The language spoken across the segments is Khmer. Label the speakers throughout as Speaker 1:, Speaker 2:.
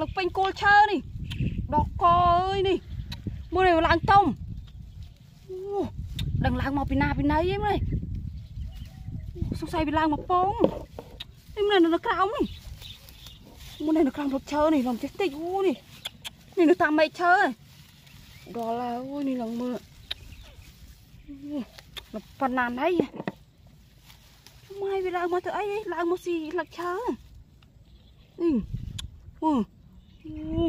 Speaker 1: នៅពេញគោលឈើនេះដកកអើយនេះមើលនេះឡើងតុំអូដឹងឡើងមកពីណាពីណីឯងមើលសង្ស័យវាឡើងមកពងនេះមើលនៅក្រោមនេះមើលនៅក្រោមរថឈើនេះឡំចេះតិចអូនេះនេះនៅតាមមេឃឈើដល់ហើយអូយនេះឡើងមើលអូប៉ុណ្ណាណៃម៉ែវាឡើងមកទៅអីឡើងមកស៊ីលឹកឈើ នេះអូអូ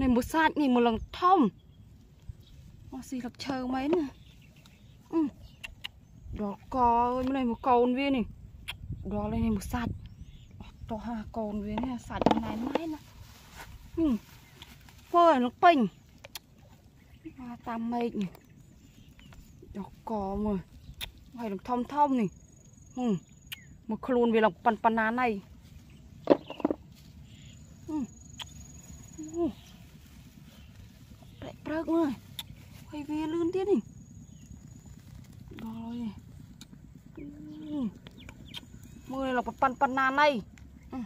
Speaker 1: នេះមួយសាច់នេះមួយលងធំមកស៊ីលឹកឈើមែនណាអឺដល់កអើយនេះមកកូនវានេះដល់នេះមួយសាច់អត់តោះហាកូនវានេះសាច់ណែនណែនណាហឹមធ្វើឲ្យលោកពេញមកតាមមេឃនេះដល់កមើលហើយនឹងធំធំនេះហឹមមកខ្លួនវាឡើងប៉ាន់ប៉ាណាណៃហឹមអូ ប្រែកព្រឹកមើលហើយវាលឿនទៀតនេះដល់ហើយនេះអឺមើលឡើងប៉ាន់ប៉ាណាណៃអឺ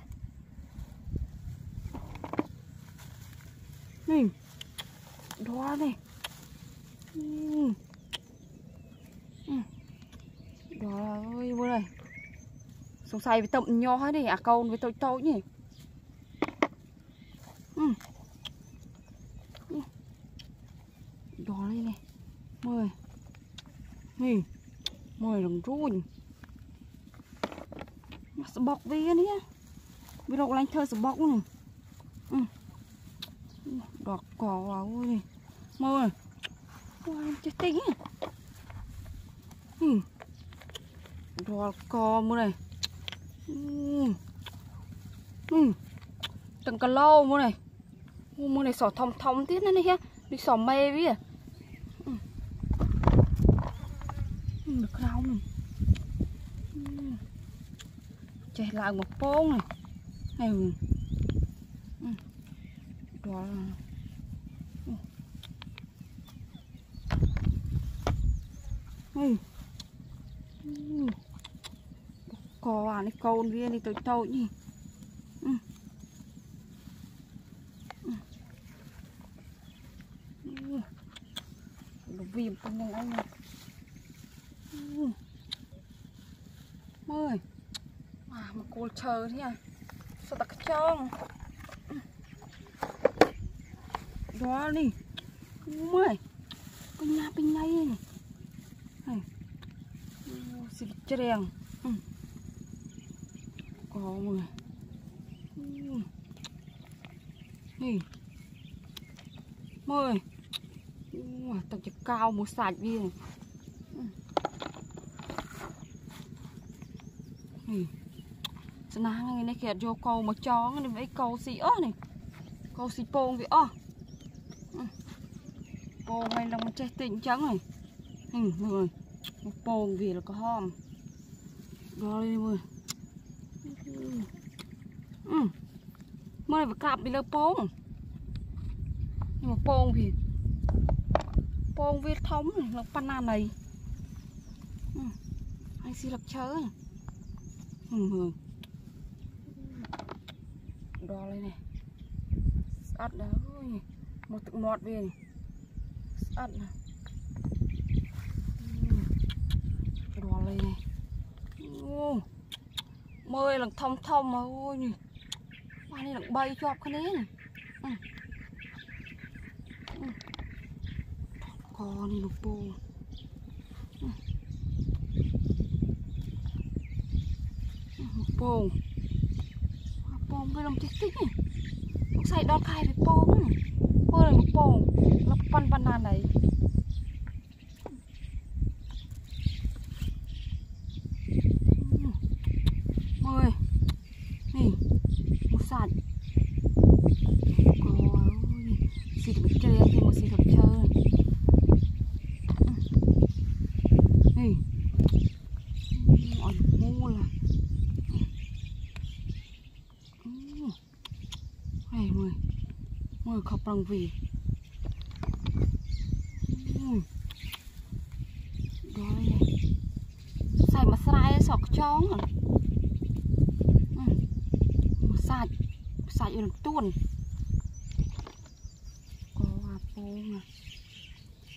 Speaker 1: នេះដល់នេះអឺអឺដល់ហើយមើលហើយសង្ស័យវាទៅញ័រហើយនេះអាកូនវាតូចតូចនេះអឺ ដល់ហើយនេះមើលនេះមើលរងរួញមកស្បុកវានេះវារកឡើងធ្វើស្បុកនេះអឺដកកអើយនេះមើលវ៉ាចេះតិចហ៎ដល់ កមើលនេះអឺអឺទាំងគីឡូមើលនេះអូមើលនេះសធំធំទៀតណានេះនេះសមេ វានៅក្រោមនេះចេះឡើងមកពងនេះហើយដល់ហីកអានេះកូនវានេះតូចតូចនេះរបៀបប៉ុណ្ណឹងអីមើលអាមកគោលឈើនេះសុទ្ធតែខ្ចងដល់នេះមើលពេញណាពេញណៃនេះហើយស៊ីច្រៀងកមើលនេះមើលអូទឹ កចកោមួយសាច់វានេះស្នាងហ្នឹងនេះគេអត់យកកោមកចងនេះអីកោស៊ីអស់នេះកោស៊ីពងវាអស់ពងហើយឡើងមកចេះតិចអញ្ចឹងហើយនេះមើលពងវាលក្រហមដល់នេះមើលអឺមើលវាក្រាបពីលើពងនេះមកពងវា ពងវាធំឡើងប៉ុណ្ណាណៃហើយស៊ីលឹកឈើមើលដល់ហើយនេះស្អិតដល់អើយមកទឹកមាត់វានេះស្អិតណាដល់ហើយនេះអូមើលឡើងធំធំអូយនេះបាទនេះឡើង3ជាប់គ្នានេះ កនេះលោកពូពងពងវាលំតិចតិចនេះលោកស្អីដល់ខែវាពងមើលមកពងលឹកប៉ាន់ប៉ាន់ណាណៃមើលនេះមកសាច់កនេះស៊ីទៅជ្រៀងគេមកស៊ីទៅឈើនេះអត់មូលហើយមើល មើលខប់ប្រងវីដល់នេះសាច់មកស្រែសក់ខ្ចងមកសាច់សាច់វានឹងទួនง à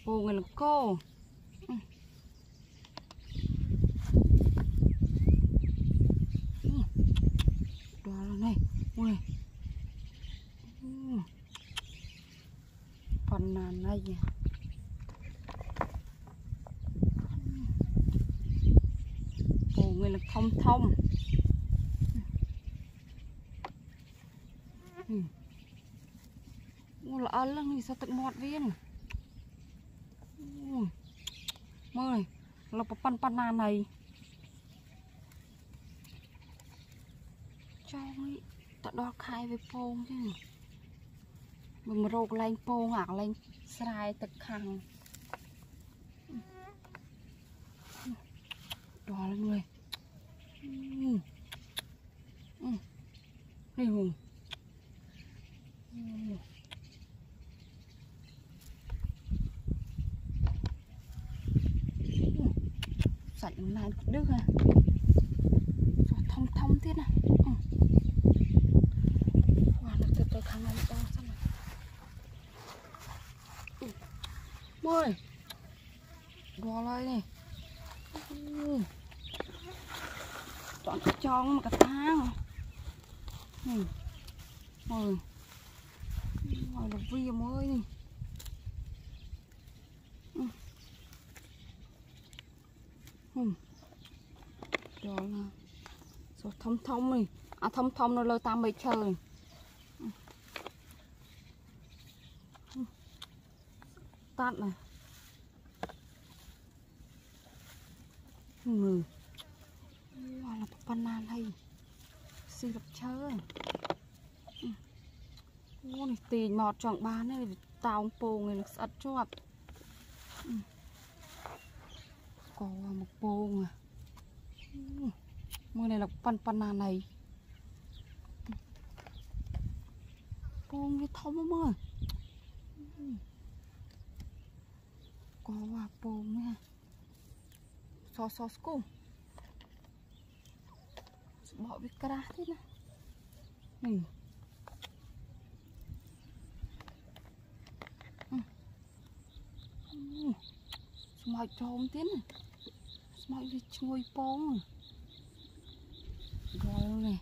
Speaker 1: bồ người là cô ừ. Ừ. đó là này ui ừ. Phần là này nhỉ bồ người là thông thông ừ. Ủa là ớn lắm thì sao tận mọt viên Ui. Mơ này Là bà pan pan nà này Cho ấy Ta đo khai với pôn chứ Mình mà rột lên pôn hả lên Sài tật khăn Đo lên người Ừ. Ừ. Đây hùng Ừ. sạch này đứt à rồi thông thông thế này ừ. wow nó tuyệt vời khăn này to sao này ừ. Mời đo lại này ừ. chọn cái tròn mà cái thang ừ. mời mời là vi mới này Ừ. Đó là rồi thông thông này à thông thông nó lơ tam bầy trời ừ. Tắt này người wow là banana hay xì lập chơi ô này tiền mọt chọn bán này tao pồ người nó sạch chọt ừ có một bông à mưa này là pan pan này bông cái thông mưa có và bông nha so so cô bỏ bị cà thế này này mọi trộm tiến này mọi đi chui bông rồi này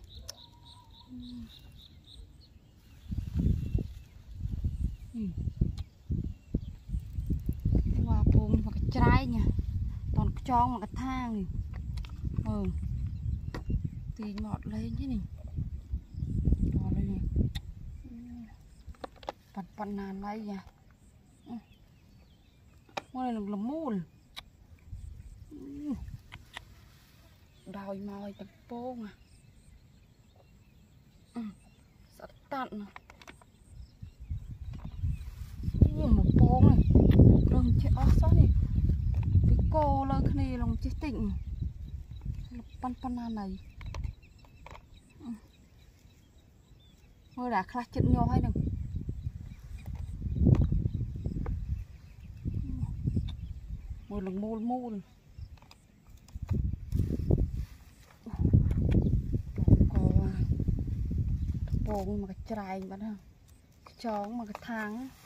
Speaker 1: ừ. qua bông và cái trái nha toàn cái tròn mà cái thang này ừ thì ngọt lên chứ này rồi đây này bật bật nàn đây nha Ngôi này là mùn đòi mòi tập bông à ừ. sạch tận à. ừ, một bông này đừng chết ó xót này cái cô lơ cái này lòng chết tịnh pan pan này ừ. ngôi đã khá chân nhau hay đừng một lần môn môn có bồn mà cái trái bắt không cái chón mà cái thang tục tầm ăn ngay nó nhỏ hay này bồn mời một cái tròn một cái thang ពងច្រាយណាបានណា